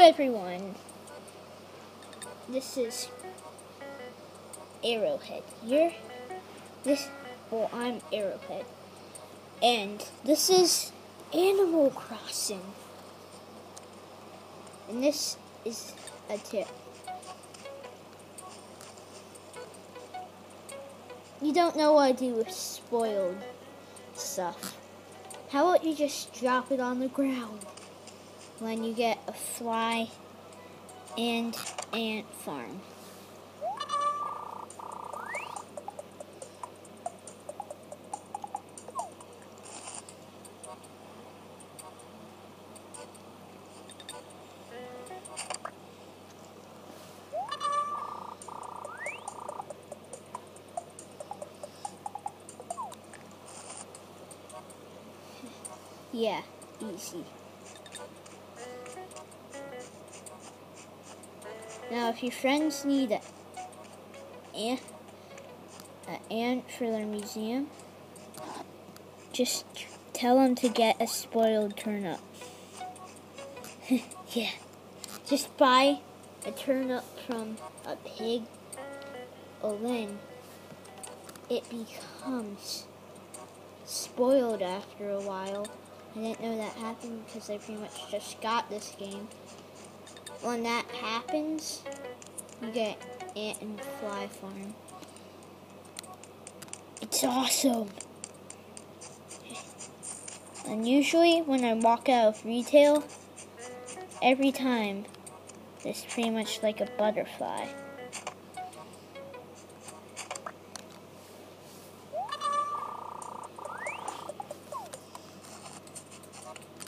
everyone. This is Arrowhead. You're this well I'm Arrowhead. And this is Animal Crossing. And this is a tip. You don't know what to do with spoiled stuff. How about you just drop it on the ground? When you get a fly and ant farm. Yeah, easy. Now, if your friends need an ant for their museum, just tell them to get a spoiled turnip. yeah, just buy a turnip from a pig, or then it becomes spoiled after a while. I didn't know that happened because I pretty much just got this game when that happens, you get ant and fly farm. It's awesome. And usually when I walk out of retail, every time it's pretty much like a butterfly.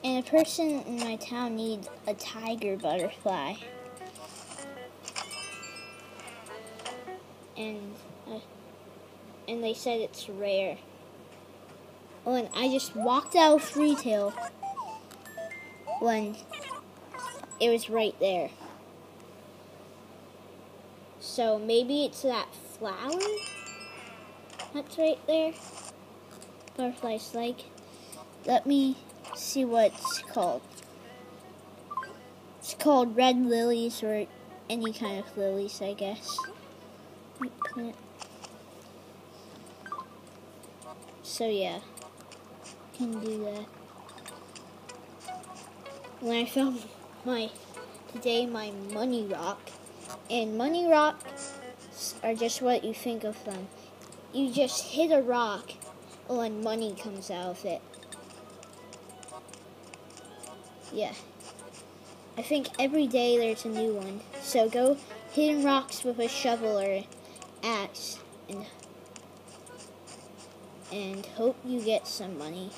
And a person in my town needs a tiger butterfly. And uh, and they said it's rare. Oh, and I just walked out of retail when it was right there. So maybe it's that flower that's right there. Butterfly's like. Let me see what it's called. It's called red lilies or any kind of lilies, I guess. So yeah, can do that. When I found my today my money rock, and money rocks are just what you think of them. You just hit a rock, and money comes out of it. Yeah. I think every day there's a new one. So go hitting rocks with a shovel or axe and and hope you get some money.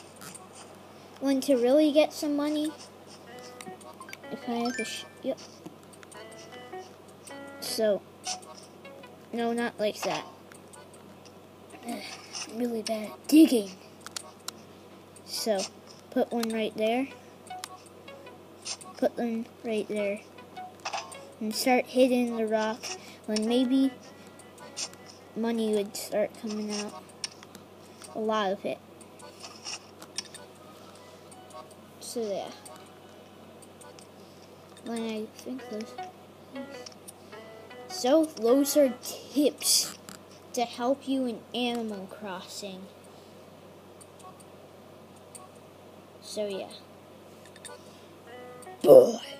When to really get some money, if I have a yep. So, no, not like that. really bad digging. So, put one right there put them right there and start hitting the rock when maybe money would start coming out. A lot of it. So yeah. When I think those So those are tips to help you in Animal Crossing. So yeah. Boy.